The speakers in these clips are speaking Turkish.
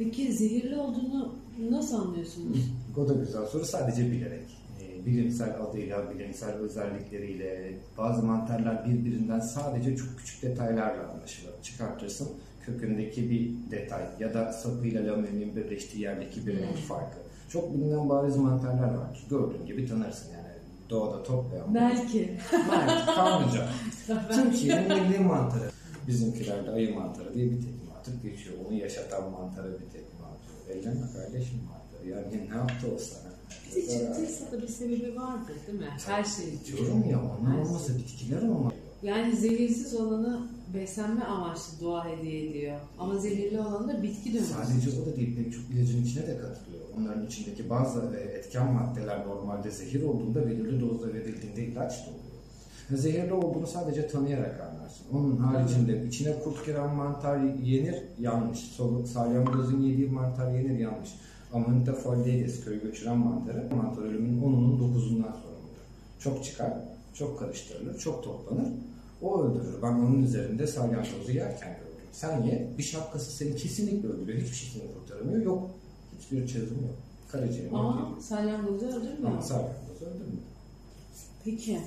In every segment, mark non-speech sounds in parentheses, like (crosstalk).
Peki zehirli olduğunu nasıl anlıyorsunuz? O da güzel soru. Sadece bilerek. Ee, Bilimsel adıyla, bilimsel özellikleriyle bazı mantarlar birbirinden sadece çok küçük detaylarla anlaşılır. Çıkartırsın kökündeki bir detay ya da sapıyla laminin birleştiği yerdeki bir renk farkı. Çok bilinen bariz mantarlar var. Gördüğün gibi tanırsın yani. Doğada toplayan. Belki. Belki kanlıca. (laughs) Türkiye'nin milli mantarı. Bizimkilerde ayı mantarı diye bir tekme atıp geçiyor. Onu yaşatan mantarı bir tekme atıyor. Eyleme kardeşim mantarı. Yani ne yaptı o sana? Bir de çıktıysa bir sebebi vardır değil mi? Her şey için. Diyorum ya onlar olmasa bitkiler olmaz. Yani zehirsiz olanı beslenme amaçlı doğa hediye ediyor. Ama zehirli olanı da bitki dönüşü. Sadece o da değil pek çok ilacın içine de katılıyor. Onların içindeki bazı e, etken maddeler normalde zehir olduğunda belirli dozda verildiğinde ilaç da oluyor. Zehirli olduğunu sadece tanıyarak anlarsın. Onun haricinde içine kurt giren mantar yenir yanlış. Sol- Salyangozun yediği mantar yenir yanlış. Amanita foliades köyü göçüren mantarı mantar ölümünün 10'unun 9'undan sorumludur. Çok çıkar, çok karıştırılır, çok toplanır. O öldürür. Ben onun üzerinde salyangozu yerken gördüm. Sen ye, bir şapkası seni kesinlikle öldürüyor. Hiçbir şey seni kurtaramıyor. Yok. Hiçbir çözüm yok. Karaciğerini yok Ama salyangozu öldürmüyor. Ama salyangozu öldürmüyor. Peki.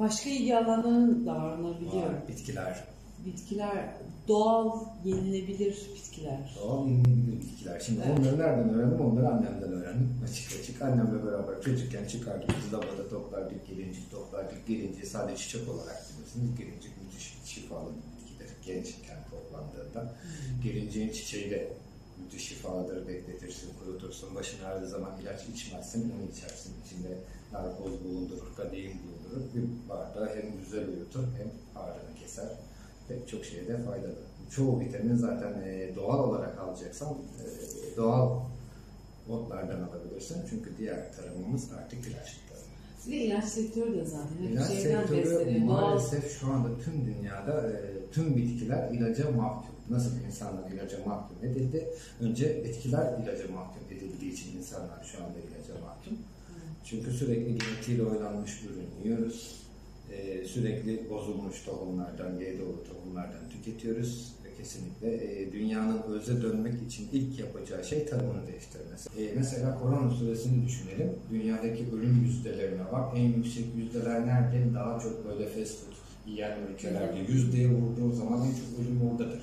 Başka ilgi alanlarının da var onları biliyorum. Var, bitkiler, Bitkiler, doğal, yenilebilir bitkiler. doğal yenilebilir bitkiler. Şimdi Evet. onları nereden öğrendim? Onları annemden öğrendim. Açık açık annemle beraber çocukken çıkardık. Biz lavada toplardık, gelincik toplardık. Gelinciği sadece çiçek olarak bilirsiniz. Gelincik müthiş şifalı bir bitkidir. Gençken toplandığında. Gelinciğin çiçeği de müthiş şifalıdır. Bekletirsin, kurutursun. Başın ağrıdığı zaman ilaç içmezsin, onu içersin. İçinde narkoz bulundurur, kadein bulundurur. Bir bardağı hem güzel uyutur hem ağrını keser. Pek çok şeyde faydalı. Çoğu vitamin zaten e, doğal olarak alacaksan e, doğal otlardan alabilirsin. Çünkü diğer tarımımız artık ilaçlı de ilaç sektörü de zaten hep İlaç şeyden sektörü besleniyor. Maalesef şu anda tüm dünyada e, tüm bitkiler ilaca mahkum. Nasıl insanlar ilaca mahkum edildi? Önce bitkiler ilaca mahkum edildiği için insanlar şu anda ilaca mahkum. Çünkü sürekli genetiğiyle oynanmış ürün yiyoruz. Ee, sürekli bozulmuş tohumlardan, GDO'lu tohumlardan tüketiyoruz. Ve kesinlikle e, dünyanın öze dönmek için ilk yapacağı şey tarımını değiştirmesi. E, mesela korona süresini düşünelim. Dünyadaki ölüm yüzdelerine bak. En yüksek yüzdeler nerede? Daha çok böyle fast food yiyen ülkelerde. Yüzdeye vurduğu zaman en çok ölüm oradadır.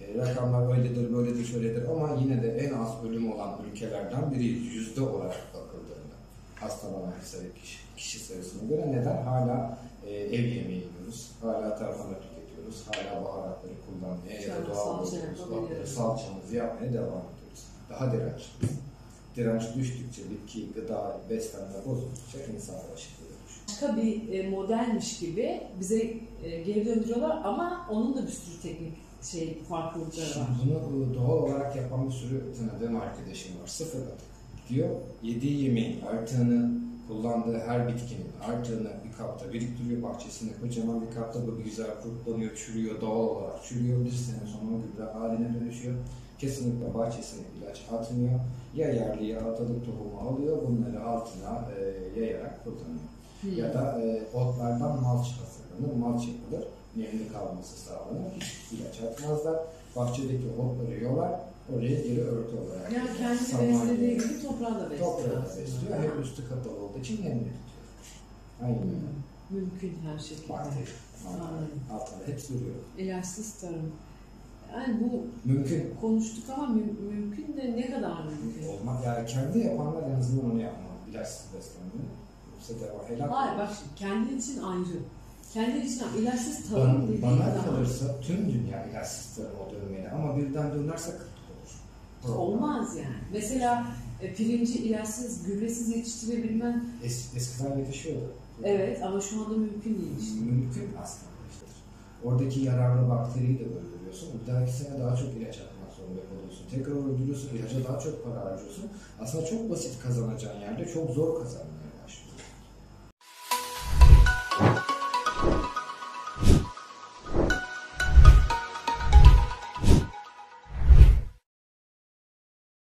E, rakamlar öyledir, böyledir, şöyledir ama yine de en az ölüm olan ülkelerden biriyiz yüzde olarak bakıldığında. Hastalanan kişi, kişi sayısına göre neden? Hala e, ev yemeği yiyoruz, hala tarhana tüketiyoruz, hala baharatları kullanmaya ya da doğal yapabiliyoruz. salçamızı yapmaya devam ediyoruz. Daha dirençliyiz. Direnç düştükçe bitki, gıda, beslenme bozuldukça insan bağışıklığı bir e, modelmiş gibi bize e, geri döndürüyorlar ama onun da bir sürü teknik şey farklılıkları var. Şimdi bunu e, doğal olarak yapan bir sürü tanıdığım arkadaşım var. Sıfır atık. Diyor yediği yemeğin artığını, kullandığı her bitkinin artığını bir kapta biriktiriyor. Bahçesinde kocaman bir kapta bu güzel kurutlanıyor, çürüyor, doğal olarak çürüyor. Bir sene sonra gübre haline dönüşüyor. Kesinlikle bahçesine ilaç atmıyor. Ya yerli ya atalık tohumu alıyor. Bunları altına e, yayarak kullanıyor. Hmm. Ya da e, otlardan malç hazırlanır, malç yapılır. Nemli kalması sağlanır. İlaç atmazlar. Bahçedeki otları yolar, oraya geri örtü olarak. Yani kendi beslediği gibi. toprağı da besliyor. Toprağı da besliyor. Hep üstü kapalı olduğu için nemli tutuyor. Aynen. Hmm. Mümkün her şekilde. Bakteri, altları hepsi duruyor. İlaçsız tarım. Yani bu Mümkün. konuştuk ama mü- mümkün de ne kadar mümkün? Olmak. Yani kendi yapanlar en azından onu yapmalı. İlaçsız beslenme. Yoksa devam. Helal. Hayır bak kendin için ayrı. Kendin için ilaçsız tarım Bana, bana kalırsa tüm dünya ilaçsız tarıma dönmeli ama birden dönerse kıtlık olur. Olmaz yani. Mesela e, pirinci ilaçsız, gübresiz yetiştirebilmen Es, eskiden yetişiyordu. evet ama şu anda mümkün değil işte. Mümkün aslında. işte. Oradaki yararlı bakteriyi de öldürüyorsun. Bir dahaki sene daha çok ilaç atmak zorunda kalıyorsun. Tekrar öldürüyorsun, ilaca daha çok para harcıyorsun. Aslında çok basit kazanacağın yerde çok zor kazanman